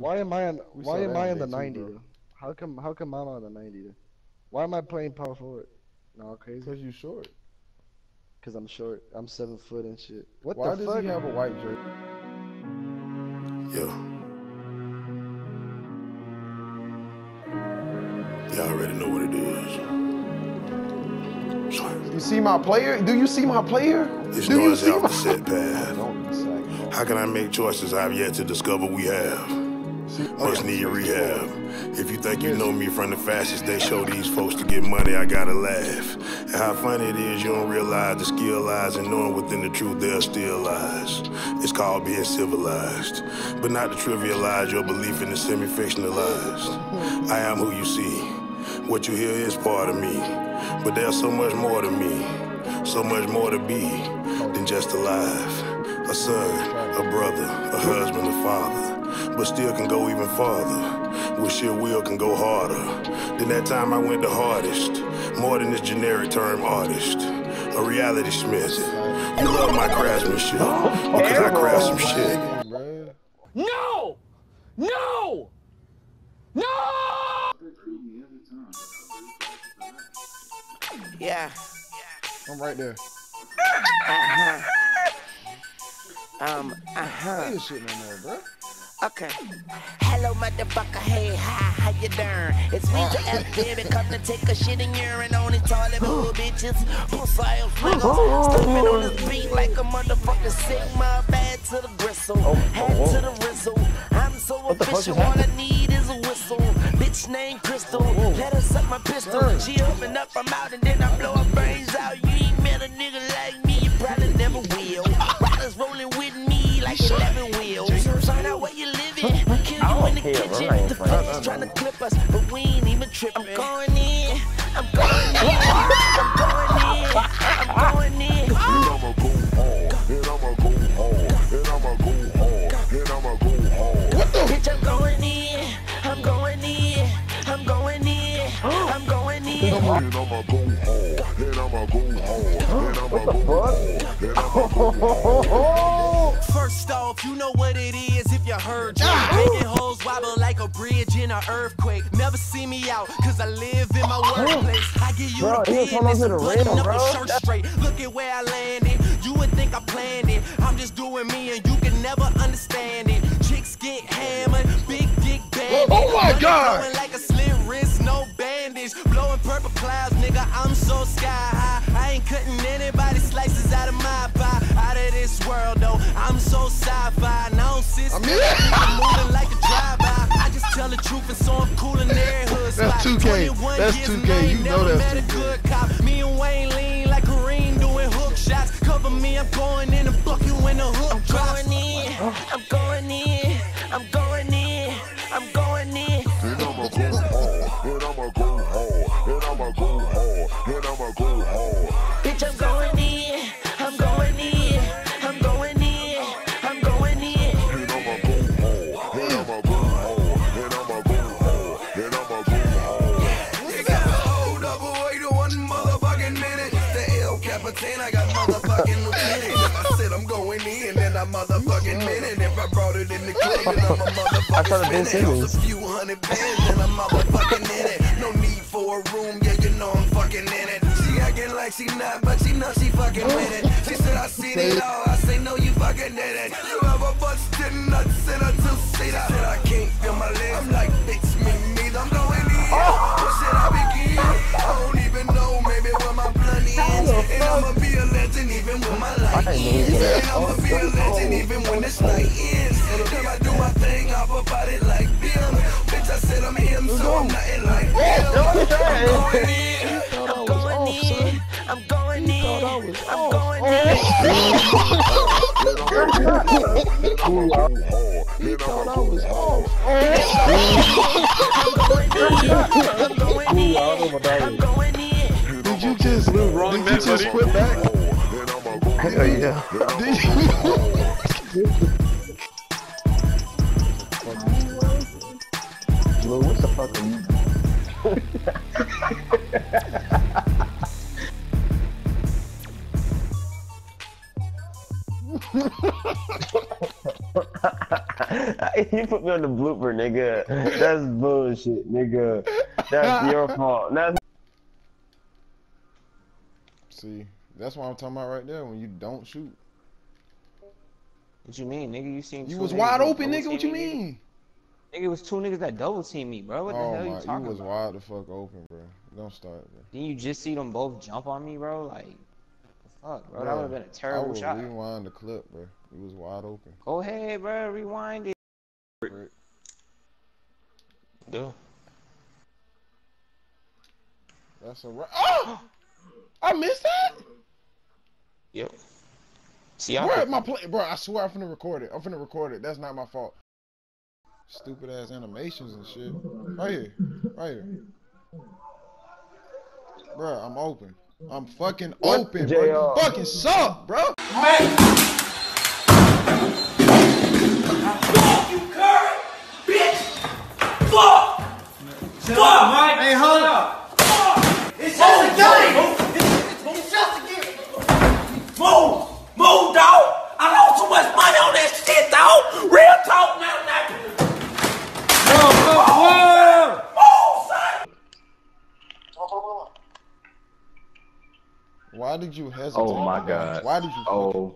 Why am I in? We Why am I in in the day two, ninety? bro. How come? How come I'm on the ninety? Why am I playing power forward? No, crazy. Cause you short. Cause I'm short. I'm seven foot and shit. What Why the does fuck? he have a white jersey? Yeah. Y'all already know what it is. You see my player? Do you see my player? It's Do you see off my? the set pad. Don't be sack. How can I make choices I've yet to discover we have? Must need rehab. If you think you know me from the fastest they show these folks to get money, I gotta laugh. And how funny it is you don't realize the skill lies in knowing within the truth there still lies. It's called being civilized, but not to trivialize your belief in the semi-fictionalized. I am who you see. What you hear is part of me, but there's so much more to me, so much more to be than just alive. A son, a brother, a husband, a father, but still can go even farther. With your will can go harder. Than that time I went the hardest, more than this generic term artist. A reality smith. You love my craftsmanship because I craft some shit. No! No! No! Yeah. I'm right there. Um, uh-huh. Say this shit no more, bro. Okay. Hello, motherfucker. Hey, hi, how you doing? It's me, the F, baby. Come to take a shit and urine on these toilet bowl bitches. Pussy ass niggas. Stepping on this beat like a motherfucking Sigma. Bad to the gristle. Oh, Head oh, oh. to the rizzle. I'm so the fuck official. All I need is a whistle. Bitch named Crystal. Let her suck my pistol. She open up, I'm out, and then I blow her brains out. You ain't met a nigga like me. You probably never will. Riders rolling with me like 11 wheels. Kill the kitchen. The trying to clip us, but we ain't even tripping. I'm going in. I'm going in. First off, you know what it is if you heard Drake. Ah! Making hoes wobble like a bridge in an earthquake. Never see me out, cause I live in my workplace. I give you Bro, the he was holding business, the rim, up bro. shirt straight. Look at where I landed. You would think I planned it. I'm just doing me and you can never understand it. Chicks get hammered, big dick bandit. Oh my God. Sky high. I ain't cutting anybody slices out of my pie. Out of this world, though, I'm so sci-fi. Now sit I'm still, in. I'm moving like a drive-by. I just tell the truth and so I'm cool in every hood That's 2K. 21 That's years 2K. and I ain't You know that's met a 2K. good cop. Me and Wayne lean like Kareem doing hook shots. Cover me, I'm going in and fuck you when the hook Capitan, I got motherfucking lieutenant. If I said I'm going in, then I motherfucking minute. If I brought it in the club, then I'm a motherfucking spinning. House a few hundred bands, and I'm motherfucking in it. No need for a room, yeah, you know I'm fucking in it. She acting like she not, but she know she fucking with it. She said I seen it all, I say no, you fucking did it. You ever busted nuts in a two-seater? She said I can't feel my legs. Even when my life ends. I'ma be a legend even when this night ends. If I do my thing, I'll provide it like them. Bitch, I said I'm him, so I'm nothing like them. I'm going in. I'm going in. I'm going in. I'm going in. He thought I Hell yeah. Blue, what the fuck are you? you put me on the blooper, nigga. That's bullshit, nigga. That's your fault. That's See, that's what I'm talking about right there. When you don't shoot, What you mean, nigga? You seen you was wide open, nigga. What you me, mean? Nigga, it was two niggas that double team me, bro. What the oh hell my, you you was about? wide the fuck open, bro. Don't start, bro. Didn't you just see them both jump on me, bro? Like, the fuck, bro? That would have been a terrible will shot. rewind the clip, bro. It was wide open. Go ahead, bro. Rewind it. Brick. Yeah. That's a right. Oh! I missed that. Yep. See, I Where could- my play, bro? I swear I'm finna record it. I'm finna record it. That's not my fault. Stupid ass animations and shit. Right here, right here. Bro, I'm open. I'm fucking What, open, bro. You fucking suck, bro. It's just a game. It's just a game. Move, move, dog. I lost so much money on that shit, dog. Real talk, now, now. Move, son. Why did you hesitate? Oh my God. Why did you? oh